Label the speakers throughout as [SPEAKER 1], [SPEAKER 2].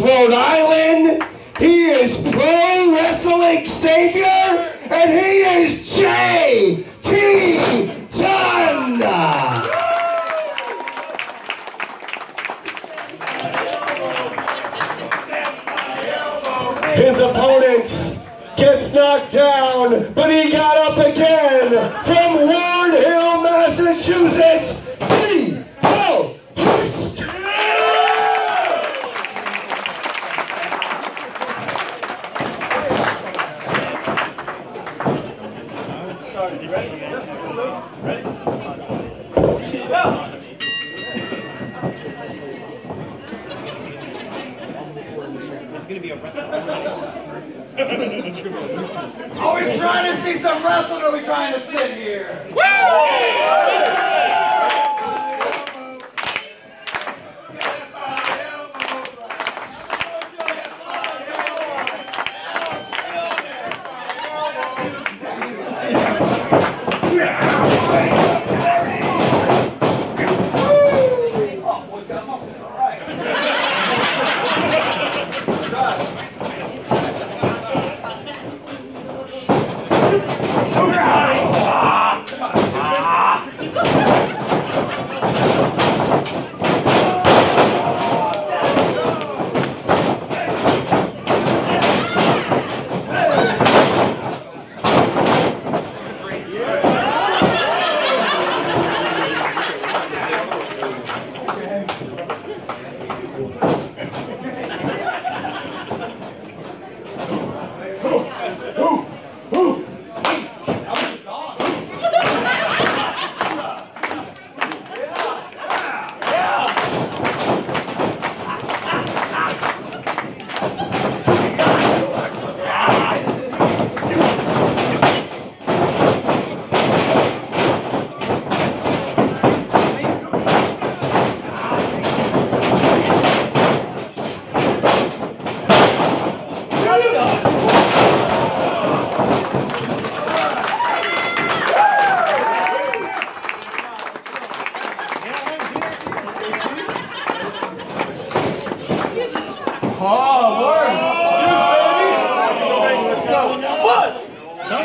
[SPEAKER 1] Rhode Island. He is pro wrestling savior, and he is J.T. Dunn. His opponent gets knocked down, but he got up again from Ward Hill, Massachusetts. D.L. Hurst.
[SPEAKER 2] Are we trying to see some wrestling or are we trying to sit here? Oh,
[SPEAKER 3] Don't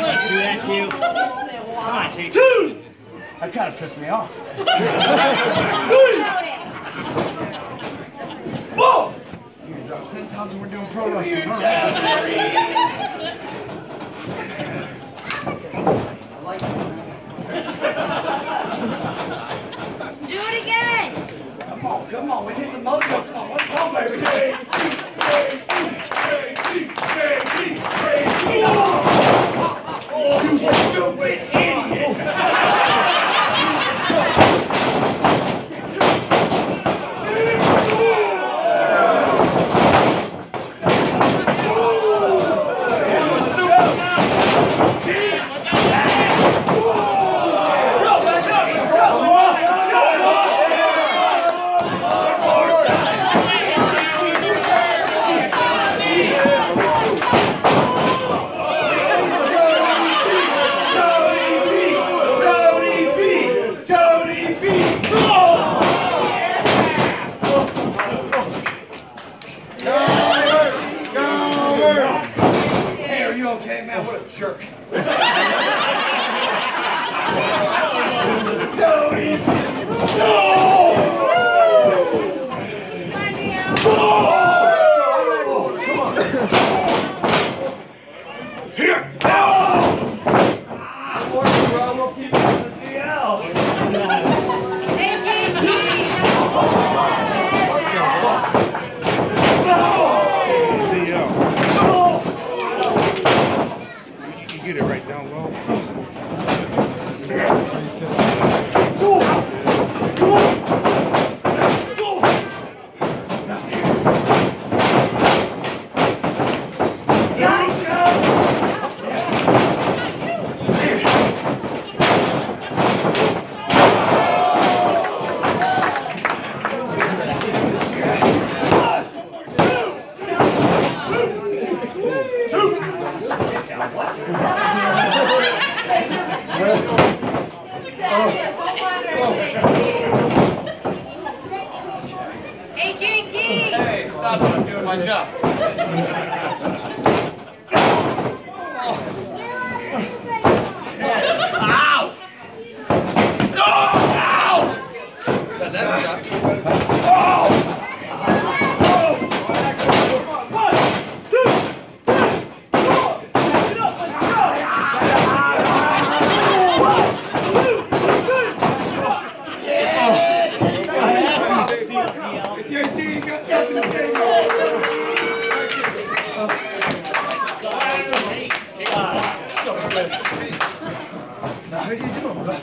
[SPEAKER 3] let it do that to you. Come on, Chief.
[SPEAKER 2] Dude! That kind of pissed me off. Whoa! Ten times when we're doing pro wrestling. huh?
[SPEAKER 4] Do it again!
[SPEAKER 2] Come on, come on, we need the mojo. Come on, let's go, baby. Oh, you stupid idiot! Hey, are you okay, man? What a jerk. Here! We'll keep it in the DL. já.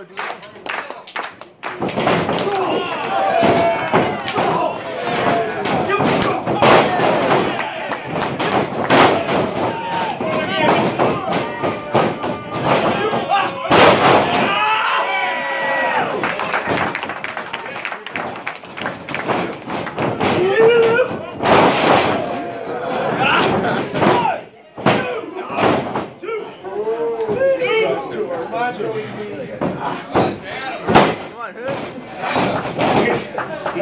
[SPEAKER 2] JT.
[SPEAKER 5] Come on, Hurst.
[SPEAKER 6] Come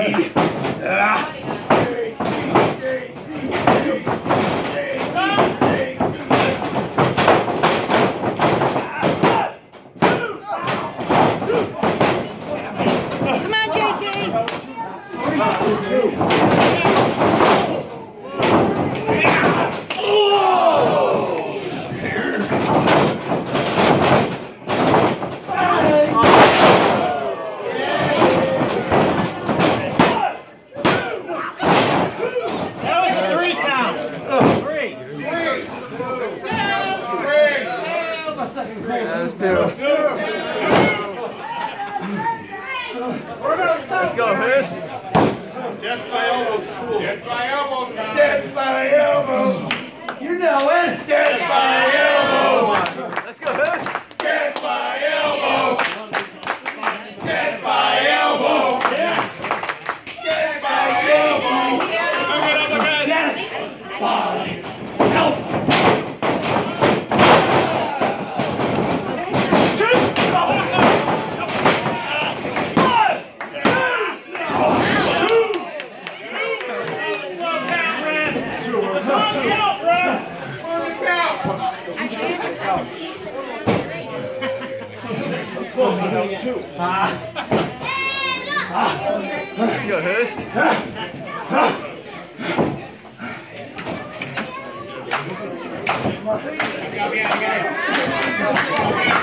[SPEAKER 6] on, JT.
[SPEAKER 2] That was a three count. Three.
[SPEAKER 5] That's two. Let's go, Hurst.
[SPEAKER 1] Death by elbow's cool. Death by elbow. Death by elbow.
[SPEAKER 7] You know it.
[SPEAKER 1] Death by elbow.
[SPEAKER 5] Let's go, Hurst.
[SPEAKER 1] Death by elbow. Death by elbow. Death by elbow.
[SPEAKER 5] Let's go, Hurst.
[SPEAKER 1] Oh,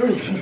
[SPEAKER 1] Here we go.